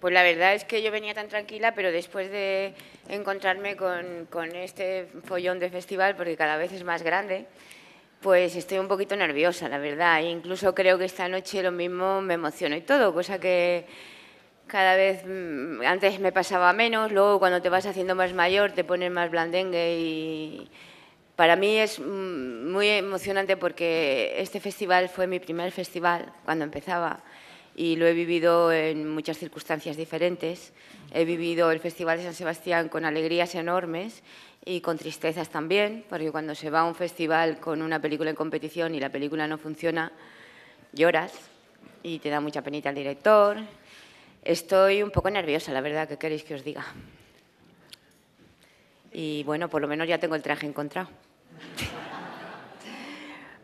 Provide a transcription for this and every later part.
Pues la verdad es que yo venía tan tranquila, pero después de encontrarme con, con este follón de festival, porque cada vez es más grande, pues estoy un poquito nerviosa, la verdad. E incluso creo que esta noche lo mismo me emociono y todo, cosa que cada vez mm, antes me pasaba menos, luego cuando te vas haciendo más mayor te pones más blandengue y para mí es mm, muy emocionante porque este festival fue mi primer festival cuando empezaba y lo he vivido en muchas circunstancias diferentes. He vivido el Festival de San Sebastián con alegrías enormes y con tristezas también, porque cuando se va a un festival con una película en competición y la película no funciona, lloras y te da mucha penita al director. Estoy un poco nerviosa, la verdad, ¿qué queréis que os diga? Y bueno, por lo menos ya tengo el traje encontrado.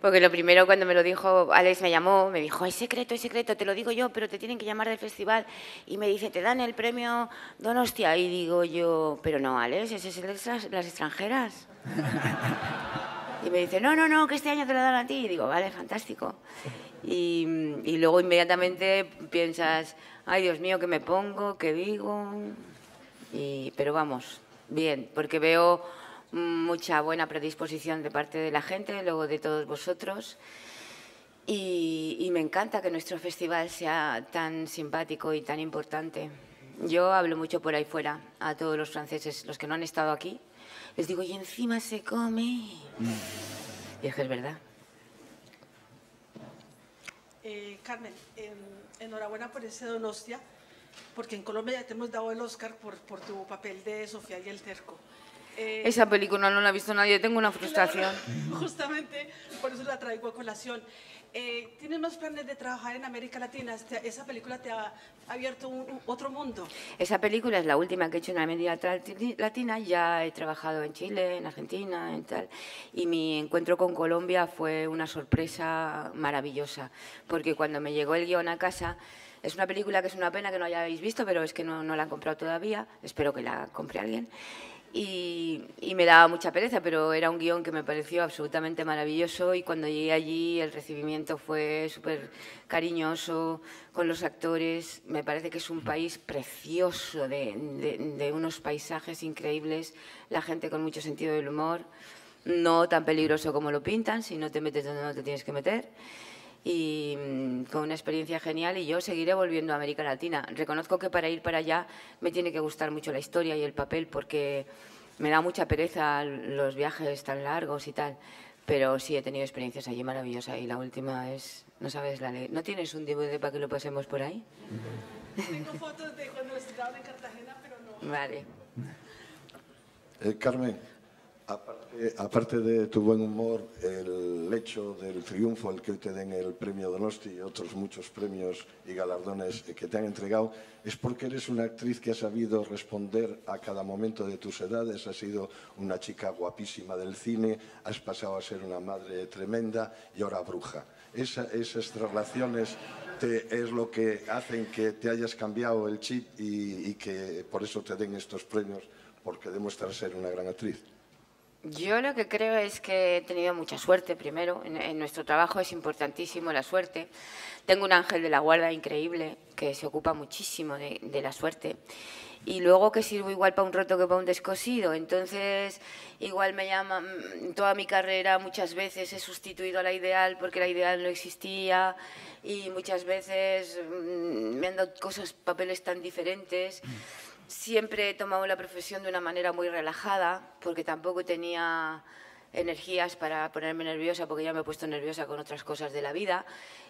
Porque lo primero cuando me lo dijo, Alex me llamó, me dijo, es secreto, es secreto, te lo digo yo, pero te tienen que llamar del festival. Y me dice, te dan el premio Donostia. Y digo yo, pero no, Alex, ese es el las extranjeras. Y me dice, no, no, no, que este año te lo dan a ti. Y digo, vale, fantástico. Y, luego inmediatamente piensas, ay, Dios mío, ¿qué me pongo? ¿Qué digo? Pero vamos, bien, porque veo mucha buena predisposición de parte de la gente, luego de todos vosotros. Y, me encanta que nuestro festival sea tan simpático y tan importante. Yo hablo mucho por ahí fuera a todos los franceses, los que no han estado aquí. Les digo, y encima se come. Y es que es verdad. Eh, Carmen, enhorabuena por ese Donostia, porque en Colombia ya te hemos dado el Oscar por, por tu papel de Sofía y el Terco. Eh, Esa película no la ha visto nadie, tengo una frustración. justamente por eso la traigo a colación. Eh, ¿Tienes más planes de trabajar en América Latina? ¿Esa película te ha abierto un, otro mundo? Esa película es la última que he hecho en América Latina. Ya he trabajado en Chile, en Argentina, en tal. Y mi encuentro con Colombia fue una sorpresa maravillosa. Porque cuando me llegó el guion a casa, es una película que es una pena que no hayáis visto, pero es que no, no la han comprado todavía. Espero que la compre alguien y, me daba mucha pereza, pero era un guion que me pareció absolutamente maravilloso y cuando llegué allí el recibimiento fue súper cariñoso con los actores. Me parece que es un país precioso, de, de unos paisajes increíbles, la gente con mucho sentido del humor, no tan peligroso como lo pintan, si no te metes donde no te tienes que meter y mm, con una experiencia genial y yo seguiré volviendo a América Latina. Reconozco que para ir para allá me tiene que gustar mucho la historia y el papel porque me da mucha pereza los viajes tan largos y tal, pero sí he tenido experiencias allí maravillosas y la última es, no sabes la ley, ¿no tienes un DVD para que lo pasemos por ahí? Tengo fotos de cuando estaban en Cartagena, pero no. Vale. Eh, Carmen, Aparte, de tu buen humor, el hecho del triunfo, el que hoy te den el premio Donosti y otros muchos premios y galardones que te han entregado, es porque eres una actriz que ha sabido responder a cada momento de tus edades, has sido una chica guapísima del cine, has pasado a ser una madre tremenda y ahora bruja. esas relaciones es lo que hacen que te hayas cambiado el chip y, y que por eso te den estos premios, porque demuestras ser una gran actriz. Yo lo que creo es que he tenido mucha suerte, primero. En, nuestro trabajo es importantísimo la suerte. Tengo un ángel de la guarda increíble que se ocupa muchísimo de, la suerte. Y luego que sirvo igual para un roto que para un descosido. Entonces, igual me llaman, toda mi carrera muchas veces he sustituido a la ideal porque la ideal no existía y muchas veces mm, me han dado cosas, papeles tan diferentes. Siempre he tomado la profesión de una manera muy relajada, porque tampoco tenía energías para ponerme nerviosa, porque ya me he puesto nerviosa con otras cosas de la vida.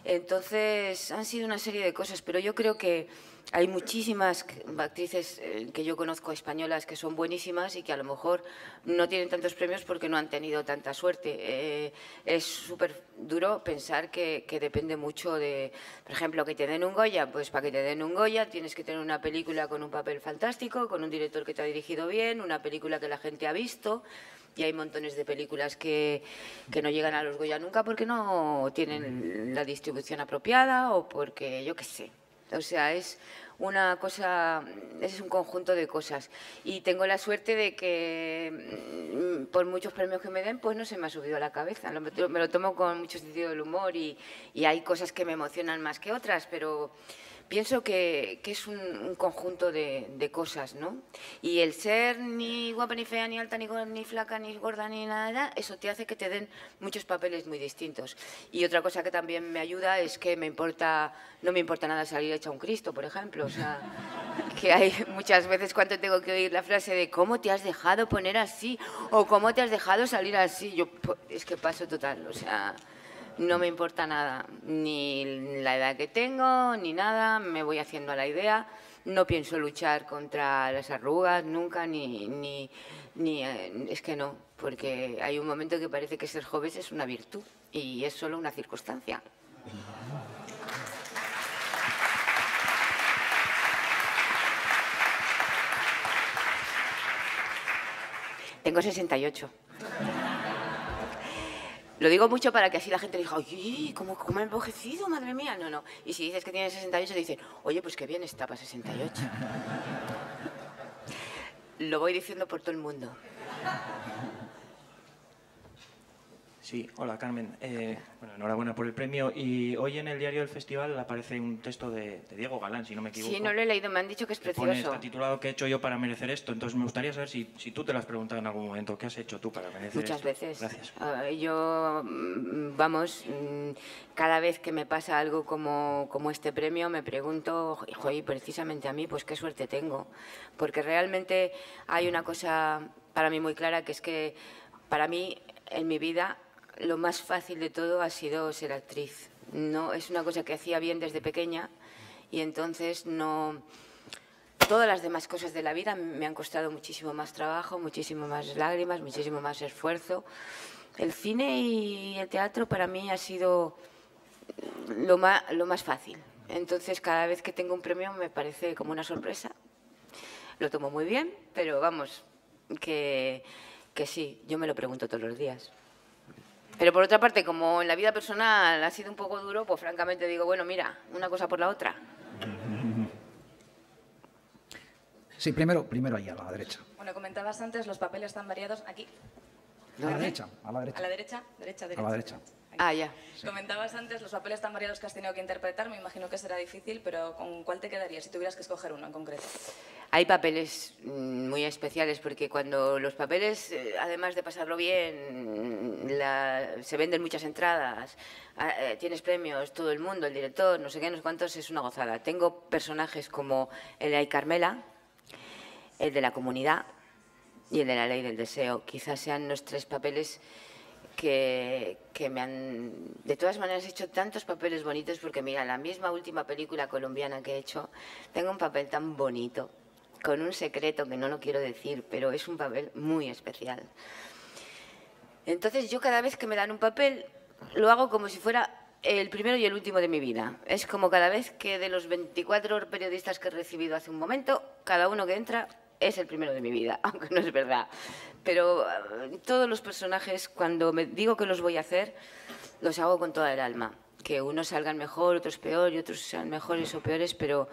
Entonces, han sido una serie de cosas, pero yo creo que hay muchísimas actrices eh, que yo conozco españolas que son buenísimas y que a lo mejor no tienen tantos premios porque no han tenido tanta suerte. Eh, es súper duro pensar que, que, depende mucho de, por ejemplo, que te den un Goya. Pues para que te den un Goya tienes que tener una película con un papel fantástico, con un director que te ha dirigido bien, una película que la gente ha visto y hay montones de películas que, que, no llegan a los Goya nunca porque no tienen la distribución apropiada o porque yo qué sé. O sea, es una cosa, es un conjunto de cosas. Y tengo la suerte de que mm, por muchos premios que me den, pues no se me ha subido a la cabeza. me lo tomo con mucho sentido del humor y, y hay cosas que me emocionan más que otras, pero pienso que, es un, conjunto de, cosas, ¿no? Y el ser ni guapa, ni fea, ni alta, ni, ni flaca, ni gorda, ni nada, eso te hace que te den muchos papeles muy distintos. Y otra cosa que también me ayuda es que me importa, no me importa nada salir hecha un Cristo, por ejemplo. O sea, que hay muchas veces cuando tengo que oír la frase de ¿cómo te has dejado poner así? o ¿cómo te has dejado salir así? Yo, es que paso total, o sea no me importa nada, ni la edad que tengo, ni nada, me voy haciendo a la idea. No pienso luchar contra las arrugas nunca, ni, ni, ni eh, es que no, porque hay un momento que parece que ser joven es una virtud y es solo una circunstancia. Tengo 68. Lo digo mucho para que así la gente diga, oye, ¿cómo, ¿cómo ha envejecido, madre mía? No, no. Y si dices que tienes 68, te dicen, oye, pues qué bien está para 68. Lo voy diciendo por todo el mundo. Sí, hola Carmen. Eh, bueno, enhorabuena por el premio. Y hoy en el diario del festival aparece un texto de, Diego Galán, si no me equivoco. Sí, no lo he leído, me han dicho que es precioso. Pone, está titulado ¿Qué he hecho yo para merecer esto? Entonces me gustaría saber si, si tú te lo has preguntado en algún momento. ¿Qué has hecho tú para merecer Muchas esto? veces. Gracias. Ah, yo, mm, vamos, mm, cada vez que me pasa algo como, como este premio, me pregunto, y precisamente a mí, pues qué suerte tengo. Porque realmente hay una cosa para mí muy clara, que es que para mí, en mi vida, lo más fácil de todo ha sido ser actriz. No, es una cosa que hacía bien desde pequeña y entonces no... Todas las demás cosas de la vida me han costado muchísimo más trabajo, muchísimo más lágrimas, muchísimo más esfuerzo. El cine y el teatro para mí ha sido lo más, lo más fácil. Entonces cada vez que tengo un premio me parece como una sorpresa. Lo tomo muy bien, pero vamos, que, que sí, yo me lo pregunto todos los días. Pero por otra parte, como en la vida personal ha sido un poco duro, pues francamente digo, bueno, mira, una cosa por la otra. Sí, primero, primero ahí a la derecha. Bueno, comentabas antes los papeles tan variados aquí. A la derecha, a la derecha. A la derecha, derecha, derecha. A la derecha. Ah, ya. Comentabas antes los papeles tan variados que has tenido que interpretar, me imagino que será difícil, pero ¿con cuál te quedarías si tuvieras que escoger uno en concreto? Hay papeles mm, muy especiales porque cuando los papeles, eh, además de pasarlo bien, se venden muchas entradas, ah, eh, tienes premios, todo el mundo, el director, no sé qué, no sé cuántos, es una gozada. Tengo personajes como el de Carmela, el de la comunidad y el de la ley del deseo. Quizás sean los tres papeles que, que, me han, de todas maneras, hecho tantos papeles bonitos, porque mira, la misma última película colombiana que he hecho, tengo un papel tan bonito, con un secreto que no lo quiero decir, pero es un papel muy especial. Entonces yo cada vez que me dan un papel, lo hago como si fuera el primero y el último de mi vida. Es como cada vez que de los 24 periodistas que he recibido hace un momento, cada uno que entra es el primero de mi vida, aunque no es verdad. Pero eh, todos los personajes, cuando me digo que los voy a hacer, los hago con toda el alma. Que unos salgan mejor, otros peor y otros sean mejores o peores, pero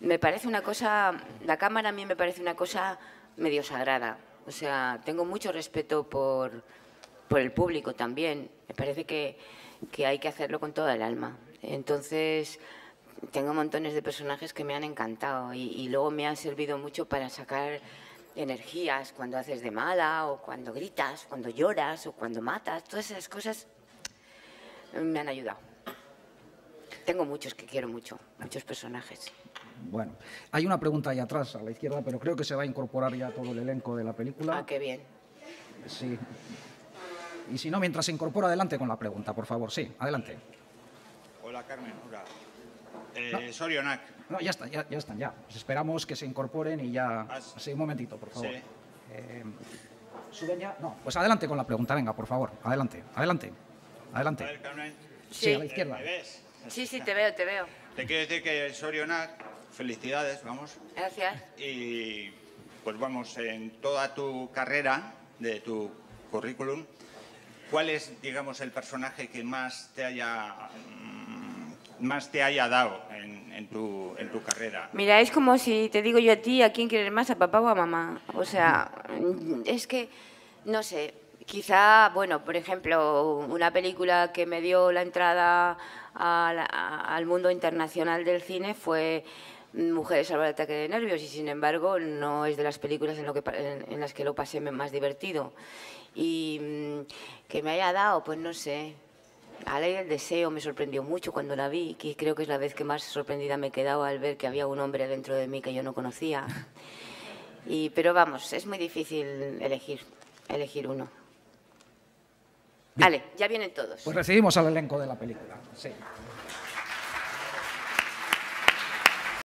me parece una cosa, la cámara a mí me parece una cosa medio sagrada. O sea, tengo mucho respeto por, por el público también. Me parece que, que hay que hacerlo con toda el alma. Entonces, tengo montones de personajes que me han encantado y, luego me han servido mucho para sacar energías cuando haces de mala o cuando gritas, cuando lloras o cuando matas. Todas esas cosas me han ayudado. Tengo muchos que quiero mucho, muchos personajes. Bueno, hay una pregunta ahí atrás, a la izquierda, pero creo que se va a incorporar ya todo el elenco de la película. Ah, qué bien. Sí. Y si no, mientras se incorpora, adelante con la pregunta, por favor. Sí, adelante. Hola, Carmen. Hola. Eh, Sorionac. No, ya están, ya, ya están, ya. Pues esperamos que se incorporen y ya... Ah, sí, un momentito, por favor. Sí. Eh, ¿Suben ya? No, pues adelante con la pregunta, venga, por favor. Adelante, adelante. Adelante. A ver, Carmen. Sí, a la izquierda. ¿Me ves? Sí, sí, te veo, te veo. Te quiero decir que Sorionac, felicidades, vamos. Gracias. Y pues vamos, en toda tu carrera, de tu currículum, ¿cuál es, digamos, el personaje que más te haya mm, más te haya dado en, tu, en tu carrera. Mira, es como si te digo yo a ti, ¿a quién quieres más, a papá o a mamá? O sea, es que, no sé, quizá, bueno, por ejemplo, una película que me dio la entrada a la- a- al mundo internacional del cine fue Mujeres al ataque de nervios y sin embargo no es de las películas en, lo que, en, en las que lo pasé más divertido. Y mm, que me haya dado, pues no sé, a ley del deseo me sorprendió mucho cuando la vi, que creo que es la vez que más sorprendida me he quedado al ver que había un hombre dentro de mí que yo no conocía. Y, pero vamos, es muy difícil elegir, elegir uno. Vale, ya vienen todos. Pues recibimos al elenco de la película. Sí.